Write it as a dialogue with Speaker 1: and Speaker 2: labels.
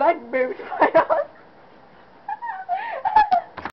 Speaker 1: black moves.